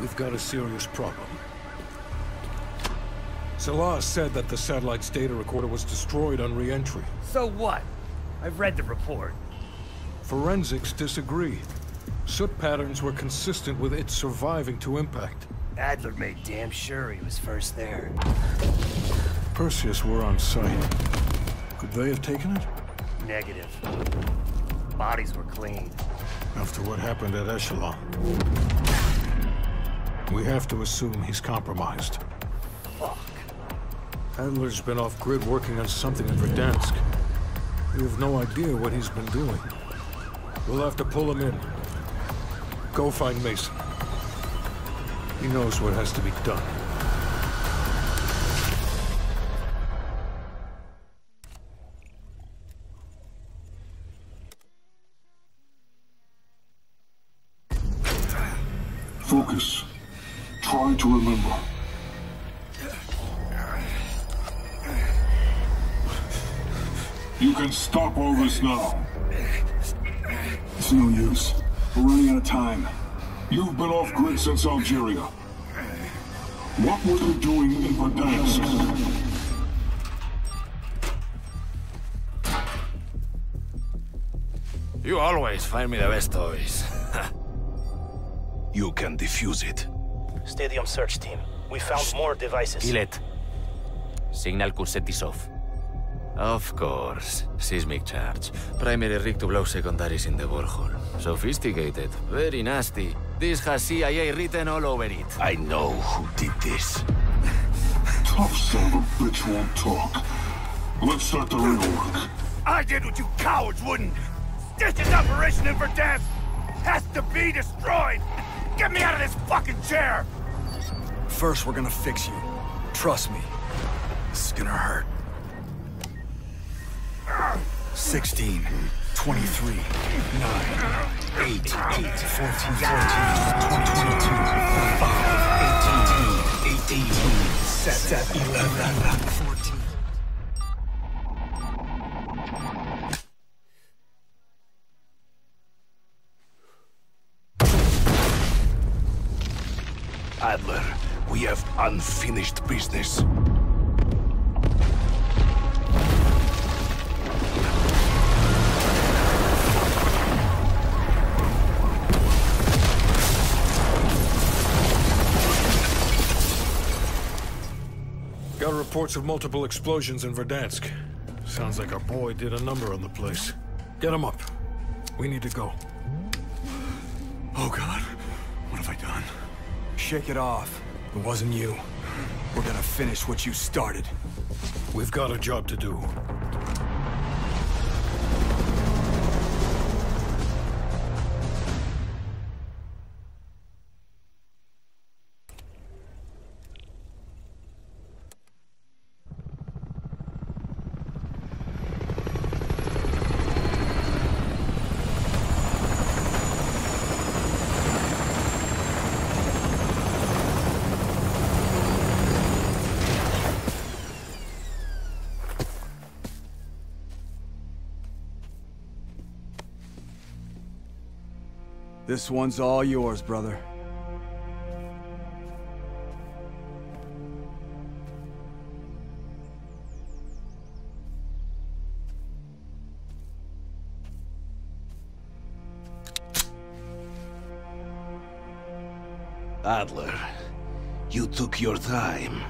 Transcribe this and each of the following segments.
We've got a serious problem. Salah said that the satellite's data recorder was destroyed on re-entry. So what? I've read the report. Forensics disagree. Soot patterns were consistent with it surviving to impact. Adler made damn sure he was first there. Perseus were on site. Could they have taken it? Negative. Bodies were clean. After what happened at Echelon. We have to assume he's compromised. Fuck. Adler's been off-grid working on something in Verdansk. We have no idea what he's been doing. We'll have to pull him in. Go find Mason. He knows what has to be done. You can stop all this now. It's no use. We're running out of time. You've been off grid since Algeria. What were you doing in Verdansk? You always find me the best toys. You can defuse it. Stadium search team. We found more devices. Kill it. Signal could set this off. Of course. Seismic charge. Primary rig to blow secondaries in the borehole. Sophisticated. Very nasty. This has CIA written all over it. I know who did this. Tough son of a bitch won't talk. Let's start the real work. I did what you cowards wouldn't. Stitch's operation in Verdansk has to be destroyed. Get me out of this fucking chair. First, we're gonna fix you. Trust me. This is gonna hurt. 16, 23, 9, 8, 8, 14, 14, 20, 22, 25, 18, 18, 7, 11, 14. Adler, we have unfinished business. Reports of multiple explosions in Verdansk. Sounds like our boy did a number on the place. Get him up. We need to go. Oh god, what have I done? Shake it off. It wasn't you. We're gonna finish what you started. We've got a job to do. This one's all yours, brother. Adler, you took your time.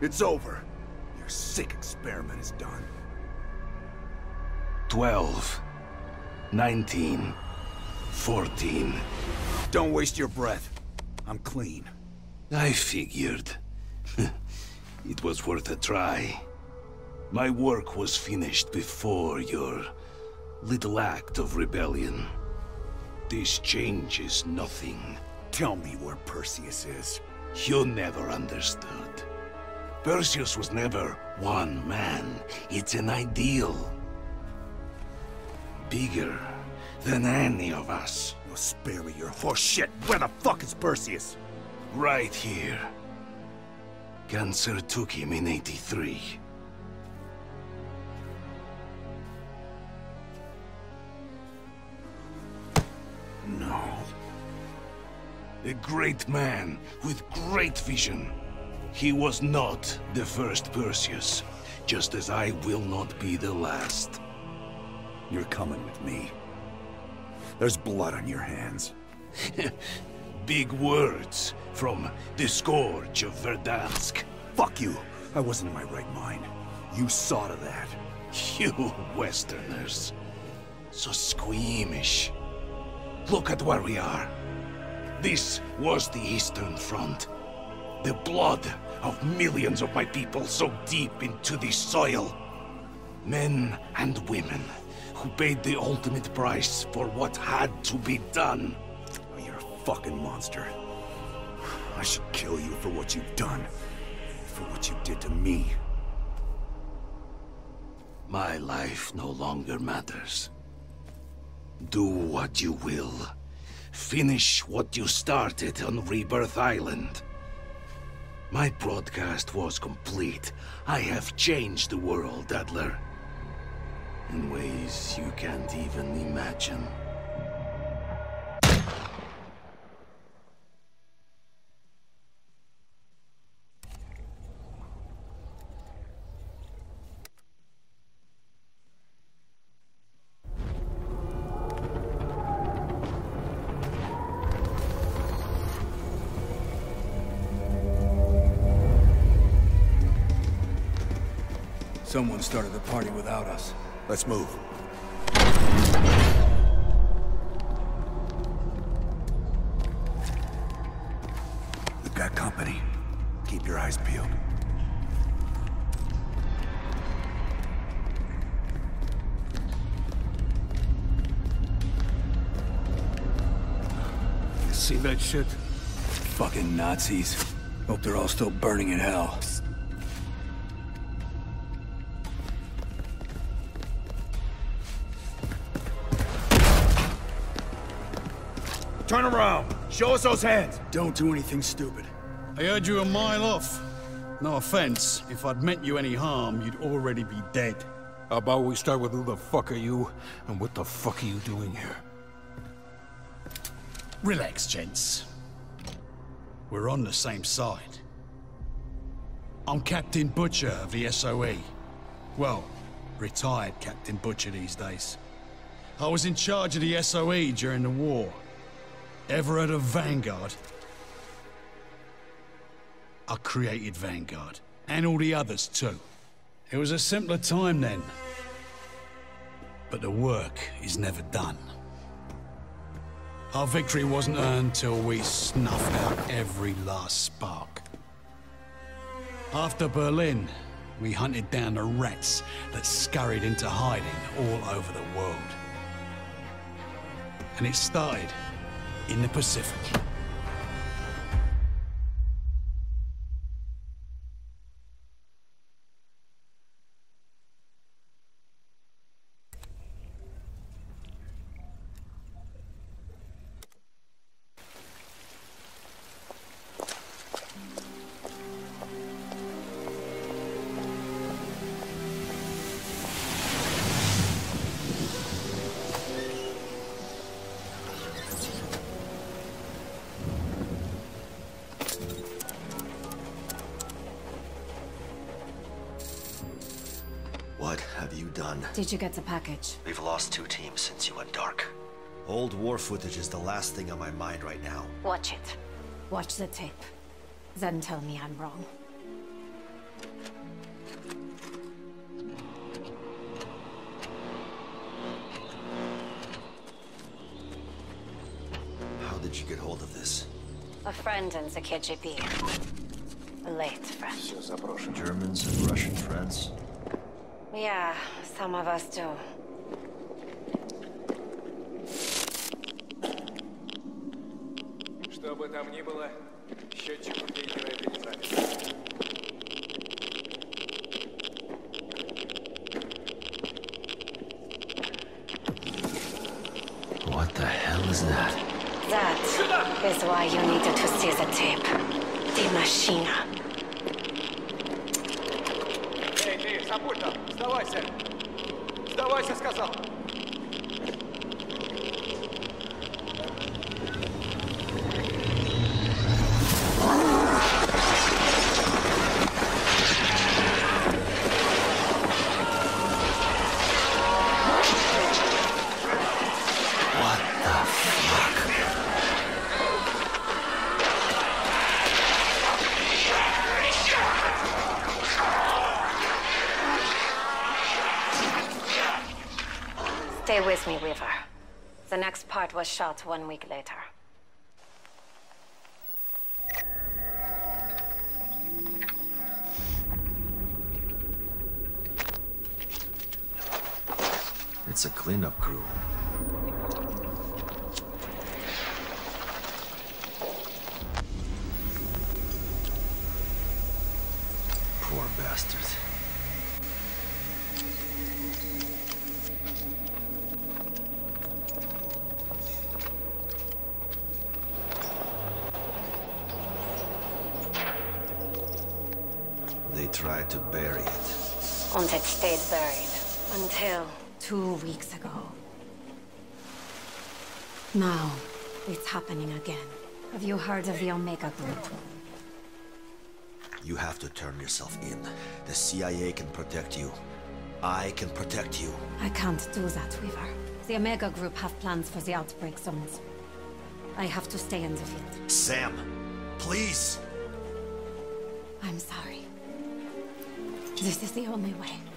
It's over. Your sick experiment is done. 12, 19, 14. Don't waste your breath. I'm clean. I figured. it was worth a try. My work was finished before your little act of rebellion. This changes nothing. Tell me where Perseus is. You never understood. Perseus was never one man. It's an ideal. Bigger than any of us. You'll spare me your horse shit. Where the fuck is Perseus? Right here. Cancer took him in 83. No. A great man with great vision. He was not the first Perseus, just as I will not be the last. You're coming with me. There's blood on your hands. Big words from the Scourge of Verdansk. Fuck you! I wasn't in my right mind. You saw to that. You Westerners. So squeamish. Look at where we are. This was the Eastern Front. The blood of millions of my people so deep into the soil. Men and women who paid the ultimate price for what had to be done. Oh, you're a fucking monster. I should kill you for what you've done. For what you did to me. My life no longer matters. Do what you will. Finish what you started on Rebirth Island. My broadcast was complete. I have changed the world, Adler. In ways you can't even imagine. Someone started the party without us. Let's move. We've got company. Keep your eyes peeled. See that shit? Fucking Nazis. Hope they're all still burning in hell. Turn around! Show us those hands! Don't do anything stupid. I heard you a mile off. No offense, if I'd meant you any harm, you'd already be dead. How about we start with who the fuck are you, and what the fuck are you doing here? Relax, gents. We're on the same side. I'm Captain Butcher of the SOE. Well, retired Captain Butcher these days. I was in charge of the SOE during the war. Ever heard of Vanguard? I created Vanguard, and all the others too. It was a simpler time then. But the work is never done. Our victory wasn't earned till we snuffed out every last spark. After Berlin, we hunted down the rats that scurried into hiding all over the world. And it started in the Pacific. Did you get the package? We've lost two teams since you went dark. Old war footage is the last thing on my mind right now. Watch it. Watch the tape. Then tell me I'm wrong. How did you get hold of this? A friend in the KGB. A late friend. Germans and Russian friends? Yeah, some of us do. Что бы там ни было, счетчик Гейгера это не запись. What the hell is that? That is why you needed to see the tape. The machine. за пультом! Сдавайся! Сдавайся, сказал! Me, Weaver. The next part was shot one week later. It's a cleanup crew. Tried to bury it. And it stayed buried. Until two weeks ago. Now, it's happening again. Have you heard of the Omega Group? You have to turn yourself in. The CIA can protect you. I can protect you. I can't do that, Weaver. The Omega Group have plans for the outbreak zones. I have to stay in the field. Sam, please. I'm sorry. This is the only way.